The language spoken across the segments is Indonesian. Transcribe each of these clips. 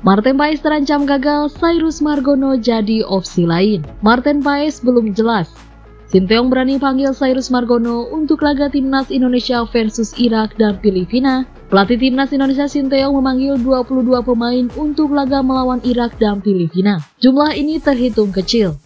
Martin Paes terancam gagal, Cyrus Margono jadi opsi lain. Martin Paes belum jelas. Sinteyong berani panggil Cyrus Margono untuk laga timnas Indonesia versus Irak dan Filipina. Pelatih timnas Indonesia Sinteyong memanggil 22 pemain untuk laga melawan Irak dan Filipina. Jumlah ini terhitung kecil.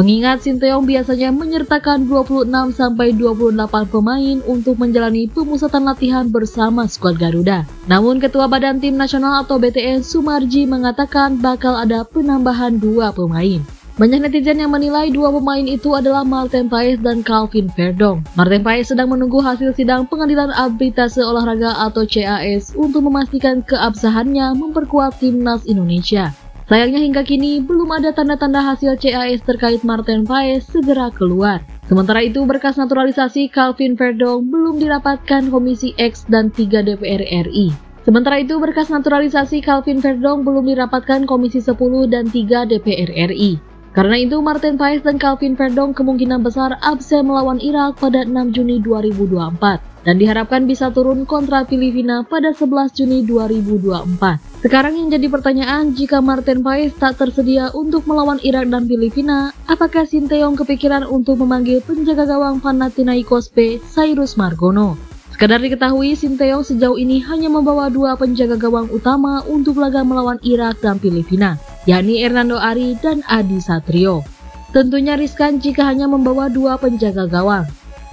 Mengingat Sinteyong biasanya menyertakan 26 sampai 28 pemain untuk menjalani pemusatan latihan bersama skuad Garuda. Namun Ketua Badan Tim Nasional atau BTN Sumarji mengatakan bakal ada penambahan dua pemain. Banyak netizen yang menilai dua pemain itu adalah Martin Paes dan Calvin Verdong. Martin Paes sedang menunggu hasil sidang pengadilan arbitase olahraga atau CAS untuk memastikan keabsahannya memperkuat timnas Indonesia. Sayangnya hingga kini belum ada tanda-tanda hasil CAS terkait Martin Paes segera keluar. Sementara itu berkas naturalisasi Calvin Verdong belum dirapatkan Komisi X dan 3 DPR RI. Sementara itu berkas naturalisasi Calvin Verdong belum dirapatkan Komisi 10 dan 3 DPR RI. Karena itu Martin Paes dan Calvin Verdong kemungkinan besar absen melawan Irak pada 6 Juni 2024 dan diharapkan bisa turun kontra Filipina pada 11 Juni 2024. Sekarang yang jadi pertanyaan, jika Martin Paes tak tersedia untuk melawan Irak dan Filipina, apakah Sinteyong kepikiran untuk memanggil penjaga gawang Panathinaikos B, Cyrus Margono? Sekadar diketahui, Sinteyong sejauh ini hanya membawa dua penjaga gawang utama untuk laga melawan Irak dan Filipina, yakni Hernando Ari dan Adi Satrio. Tentunya riskan jika hanya membawa dua penjaga gawang,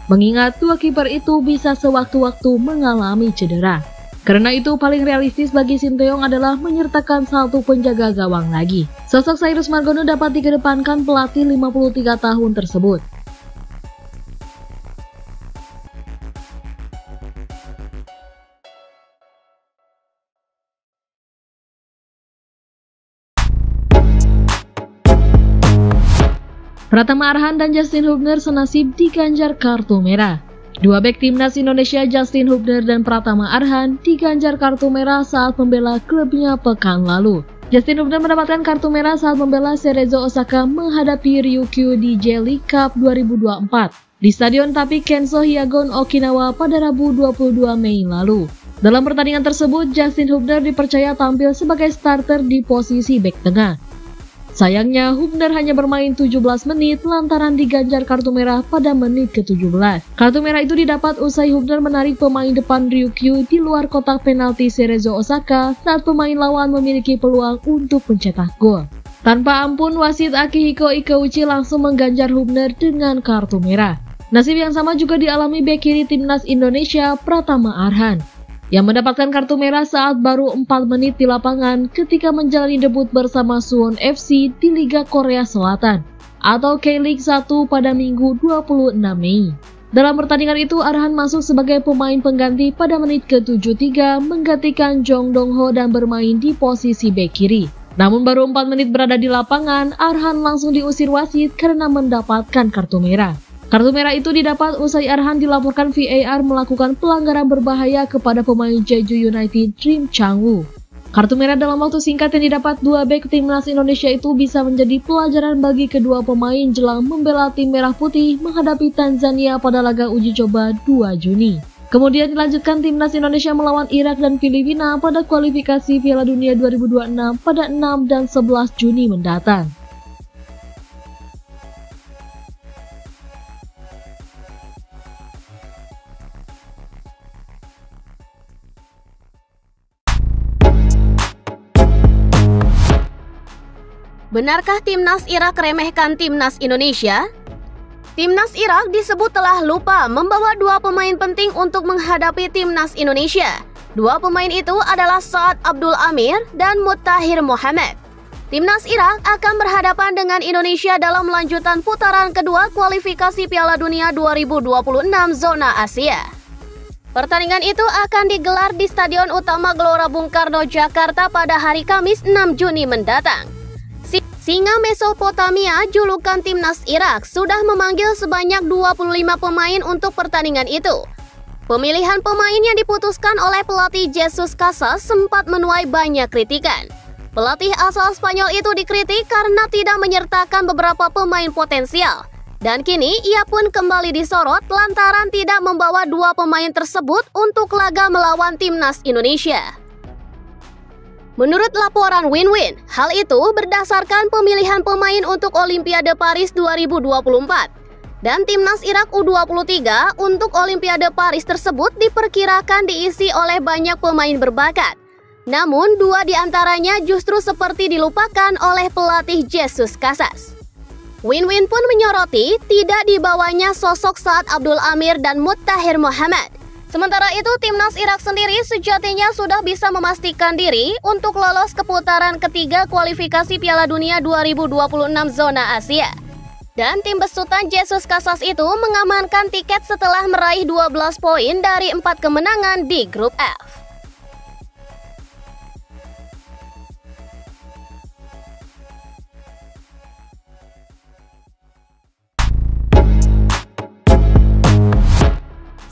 mengingat dua kiper itu bisa sewaktu-waktu mengalami cedera. Karena itu paling realistis bagi Sinteyong adalah menyertakan satu penjaga gawang lagi. Sosok Cyrus Margono dapat dikedepankan pelatih 53 tahun tersebut. Pratama Arhan dan Justin Hubner senasib diganjar kartu merah. Dua bek timnas Indonesia Justin Hubner dan Pratama Arhan diganjar kartu merah saat membela klubnya pekan lalu. Justin Hubner mendapatkan kartu merah saat membela Cerezo Osaka menghadapi Ryukyu di Jelly Cup 2024 di Stadion Tapi Kenso Hyagon Okinawa pada Rabu 22 Mei lalu. Dalam pertandingan tersebut, Justin Hubner dipercaya tampil sebagai starter di posisi bek tengah. Sayangnya, Hubner hanya bermain 17 menit lantaran diganjar kartu merah pada menit ke-17. Kartu merah itu didapat usai Hubner menarik pemain depan Ryukyu di luar kotak penalti Cerezo Osaka saat pemain lawan memiliki peluang untuk mencetak gol. Tanpa ampun, wasit Akihiko Ikeuchi langsung mengganjar Hubner dengan kartu merah. Nasib yang sama juga dialami bek kiri timnas Indonesia Pratama Arhan yang mendapatkan kartu merah saat baru 4 menit di lapangan ketika menjalani debut bersama Suwon FC di Liga Korea Selatan atau K-League 1 pada Minggu 26 Mei. Dalam pertandingan itu, Arhan masuk sebagai pemain pengganti pada menit ke-73 menggantikan Jong Dong Ho dan bermain di posisi bek kiri. Namun baru 4 menit berada di lapangan, Arhan langsung diusir wasit karena mendapatkan kartu merah. Kartu merah itu didapat usai Arhan dilaporkan VAR melakukan pelanggaran berbahaya kepada pemain Jeju United Dream Changwoo. Kartu merah dalam waktu singkat yang didapat dua bek timnas Indonesia itu bisa menjadi pelajaran bagi kedua pemain jelang membela tim merah putih menghadapi Tanzania pada laga uji coba 2 Juni. Kemudian dilanjutkan timnas Indonesia melawan Irak dan Filipina pada kualifikasi Piala Dunia 2026 pada 6 dan 11 Juni mendatang. Benarkah timnas Irak remehkan timnas Indonesia? Timnas Irak disebut telah lupa membawa dua pemain penting untuk menghadapi timnas Indonesia. Dua pemain itu adalah Saad Abdul Amir dan Mutahir Mohamed. Timnas Irak akan berhadapan dengan Indonesia dalam lanjutan putaran kedua kualifikasi Piala Dunia 2026 zona Asia. Pertandingan itu akan digelar di Stadion Utama Gelora Bung Karno, Jakarta pada hari Kamis 6 Juni mendatang. Singa Mesopotamia, julukan timnas Irak, sudah memanggil sebanyak 25 pemain untuk pertandingan itu. Pemilihan pemain yang diputuskan oleh pelatih Jesus Casas sempat menuai banyak kritikan. Pelatih asal Spanyol itu dikritik karena tidak menyertakan beberapa pemain potensial. Dan kini ia pun kembali disorot lantaran tidak membawa dua pemain tersebut untuk laga melawan timnas Indonesia. Menurut laporan Win-Win, hal itu berdasarkan pemilihan pemain untuk Olimpiade Paris 2024. Dan timnas Irak U23 untuk Olimpiade Paris tersebut diperkirakan diisi oleh banyak pemain berbakat. Namun dua di antaranya justru seperti dilupakan oleh pelatih Jesus Casas. Win-Win pun menyoroti tidak dibawanya sosok saat Abdul Amir dan Muttahir Muhammad. Sementara itu, timnas Irak sendiri sejatinya sudah bisa memastikan diri untuk lolos ke putaran ketiga kualifikasi Piala Dunia 2026 zona Asia. Dan tim besutan Jesus Casas itu mengamankan tiket setelah meraih 12 poin dari empat kemenangan di grup F.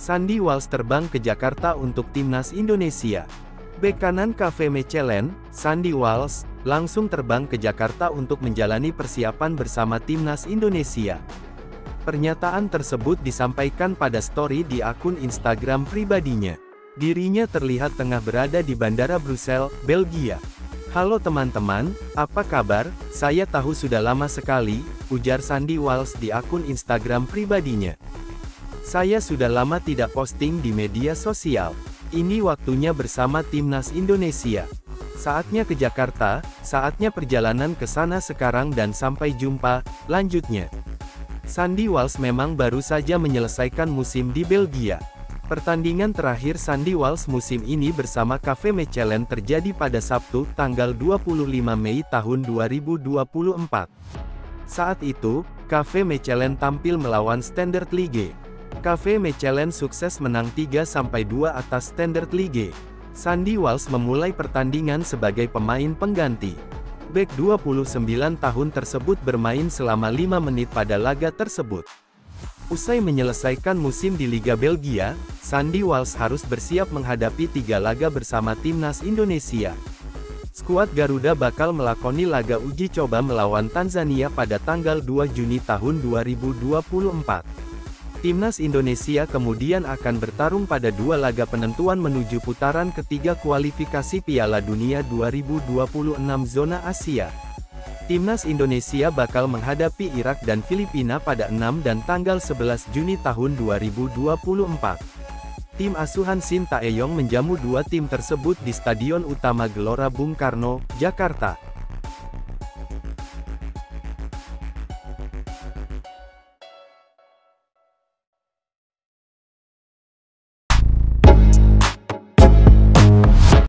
Sandy Walsh terbang ke Jakarta untuk timnas Indonesia. Bek kanan Cafe Mechelen, Sandy Walsh, langsung terbang ke Jakarta untuk menjalani persiapan bersama timnas Indonesia. Pernyataan tersebut disampaikan pada story di akun Instagram pribadinya. Dirinya terlihat tengah berada di Bandara Brussels, Belgia. Halo teman-teman, apa kabar? Saya tahu sudah lama sekali, ujar Sandy Walsh di akun Instagram pribadinya. Saya sudah lama tidak posting di media sosial. Ini waktunya bersama timnas Indonesia. Saatnya ke Jakarta, saatnya perjalanan ke sana sekarang dan sampai jumpa, lanjutnya. Sandy Walsh memang baru saja menyelesaikan musim di Belgia. Pertandingan terakhir Sandy Walsh musim ini bersama Cafe Mechelen terjadi pada Sabtu, tanggal 25 Mei tahun 2024. Saat itu, Cafe Mechelen tampil melawan Standard Ligue. Cafe Mechelen sukses menang 3-2 atas Standard Ligue. Sandy Walsh memulai pertandingan sebagai pemain pengganti. Back 29 tahun tersebut bermain selama 5 menit pada laga tersebut. Usai menyelesaikan musim di Liga Belgia, Sandy Walsh harus bersiap menghadapi tiga laga bersama timnas Indonesia. Skuad Garuda bakal melakoni laga uji coba melawan Tanzania pada tanggal 2 Juni tahun 2024. Timnas Indonesia kemudian akan bertarung pada dua laga penentuan menuju putaran ketiga kualifikasi Piala Dunia 2026 zona Asia. Timnas Indonesia bakal menghadapi Irak dan Filipina pada 6 dan tanggal 11 Juni tahun 2024. Tim asuhan Shin Taeyong menjamu dua tim tersebut di Stadion Utama Gelora Bung Karno, Jakarta.